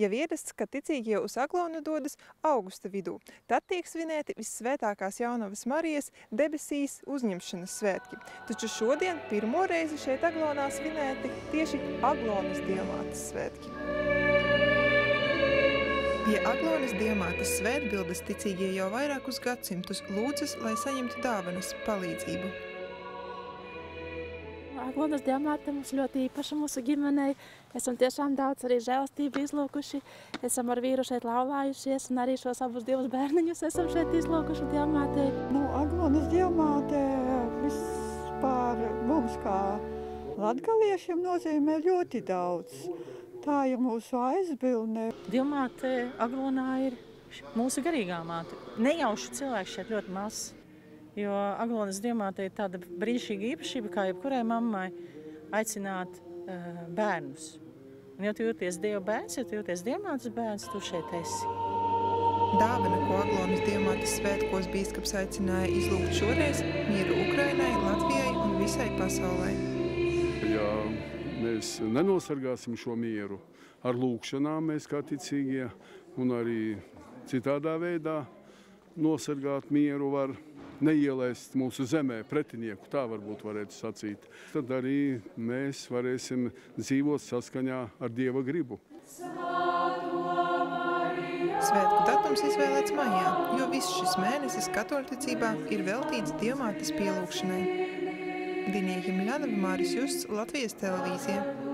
Jau ierasts, ka ticīgie uz Aglonu dodas augusta vidū. Tad tiek svinēti vissvētākās jaunavas Marijas debesīs uzņemšanas svētki. Taču šodien pirmo reizi šeit Aglonā svinēti tieši Aglonas diamātas svētki. Pie Aglonas diamātas svētbildes ticīgie jau vairākus gadsimtus lūdzas, lai saņemtu dāvanas palīdzību. Aglonas diamāte mums ļoti īpaša mūsu ģimenei. Esam tiešām daudz arī žēlastību izlūkuši. Esam ar vīru šeit laulājušies un arī šos abus divus bērniņus esam šeit izlūkuši diamātei. Nu, Aglonas diamāte vispār mums kā latgaliešiem nozīmē ļoti daudz. Tā ir mūsu aizbildne. Diamāte Aglonā ir mūsu garīgā māte. Nejauši cilvēks šeit ļoti mazs. Jo Aglonas diamāte ir tāda brīnišķīga īpašība, kā jebkurai mammai, aicināt uh, bērnus. Un, ja tu jūties Dieva bērns, ja tu jūties diamātes bērns, tu šeit esi. Dāvana, ko Aglonas diamātes svētkos bīskaps aicināja izlūgt šoreiz, mieru Ukrainai, Latvijai un visai pasaulē. Ja mēs nenosargāsim šo mieru ar lūkšanām, mēs kā ticīgie, un arī citādā veidā nosargāt mieru var neielaist mūsu zemē pretinieku, tā varbūt varētu sacīt. Tad arī mēs varēsim dzīvot saskaņā ar Dieva gribu. Svētku datums izvēlēts maijā, jo viss šis mēnesis katoļticībā ir veltīts diamātes pielūkšanai. Dinija Himļanova, Māris Justs, Latvijas televīzija.